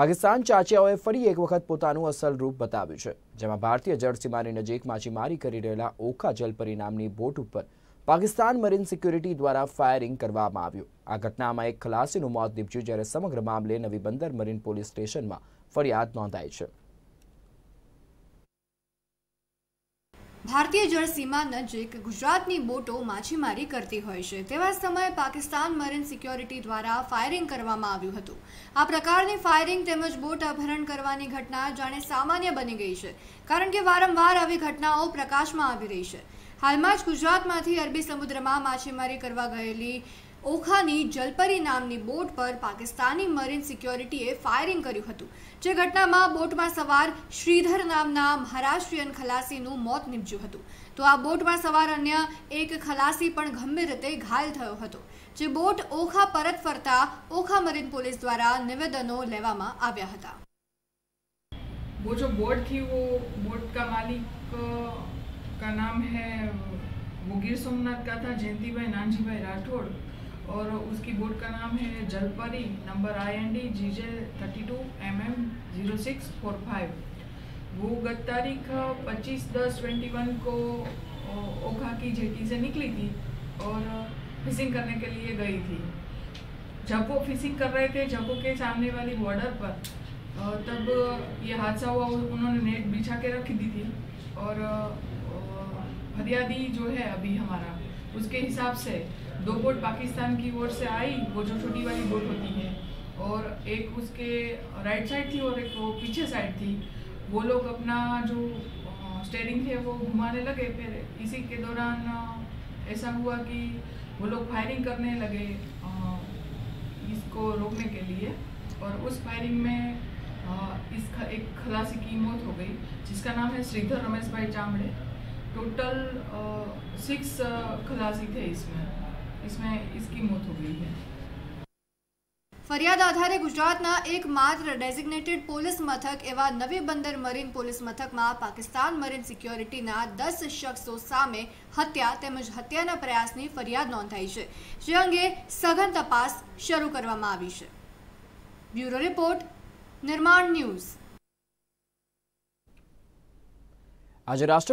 પાકિસ્તાન ચાચિયાઓએ ફરી એક વખત પોતાનું અસલ રૂપ બતાવ્યું છે, જેમાં ભારતીય જળસીમાની નજીક માછીમારી કરી રહેલા ઓખા જલપરી નામની બોટ ઉપર પાકિસ્તાન મરીન સિક્યુરિટી દ્વારા ફાયરિંગ કરવામાં આવ્યું. આ ઘટનામાં એક ખલાસીનું મોત નીપજ્યું, જ્યારે સમગ્ર મામલે નવી બંદર મરીન પોલીસ સ્ટેશનમાં ફરિયાદ નોંધાઈ છે. ભારતીય જળસીમા નજીક ગુજરાતની બોટો માછીમારી કરતી હોય છે. તેવા સમયે પાકિસ્તાન મરીન સિક્યોરિટી દ્વારા ફાયરિંગ કરવામાં આવ્યું હતું. આ પ્રકારની ફાયરિંગ તેમજ બોટ અપહરણ કરવાની ઘટના જાણે સામાન્ય બની ગઈ છે, કારણ કે વારંવાર આવી ઘટનાઓ પ્રકાશમાં આવી રહી છે. હાલમાં જ ગુજરાતમાંથી અરબી સમુદ્રમાં માછીમારી કરવા ગયેલી ઓખાની જલપરી નામની બોટ પર પાકિસ્તાની મરીન સિક્યોરિટીએ ફાયરિંગ કર્યું હતું જે ઘટનામાં બોટમાં સવાર શ્રીધર નામના મહારાષ્ટ્રીયન ખલાસીનું મોત નીપજ્યું હતું તો આ બોટમાં સવાર અન્ય એક ખલાસી પણ ગંભીર રીતે ઘાયલ થયો હતો જે બોટ ઓખા પરત ફરતા ઓખા મરીન પોલીસ દ્વારા નિવેદનો લેવામાં આવ્યા હતા वो जो बोट थी वो बोट का मालिक का नाम है वो गिर सोमनाथ का था जयंती भाई नानजी भाई राठौड़ और उसकी बोट का नाम है Jalpari, number I N D G J thirty two M M zero six four five वो गत तारीख पच्चीस दस ट्वेंटी वन को ओखा की जेटी से निकली थी और फिशिंग करने के लिए गई थी। जब वो फिशिंग कर रहे थे, जबो के सामने वाली बॉर्डर पर तब ये हादसा हुआ उन्होंने नेट बिछा के रख दी थी। और फरियादी जो है अभी हमारा उसके हिसाब से दो बोट पाकिस्तान की ओर से आई, वो जो छोटी वाली बोट होती है, और एक उसके राइट साइड थी और एक वो पीछे साइड थी। वो लोग अपना जो स्टेयरिंग थे, वो घुमाने लगे। फिर इसी के दौरान ऐसा हुआ कि वो लोग फायरिंग करने लगे इसको रोकने के लिए। और उस फायरिंग में इस एक खलासी की मौत हो गई, जिसका नाम है श्रीधर रमेश भाई चामड़े। टोटल सिक्स खलासी थे इसमें इसमें इसकी मौत हो गई है ફરિયાદ આધારે ગુજરાતના એકમાત્ર ડેઝિગ્નેટેડ પોલીસ મથક એવા નવી બંદર મરીન પોલીસ મથકમાં પાકિસ્તાન મરીન સિક્યોરિટીના દસ શખ્સો સામે હત્યા તેમજ હત્યાના પ્રયાસની ફરિયાદ નોંધાઈ છે જે અંગે સઘન તપાસ શરૂ કરવામાં આવી છે બ્યુરો રિપોર્ટ નિર્માણ ન્યૂઝ આજે રાષ્ટ્ર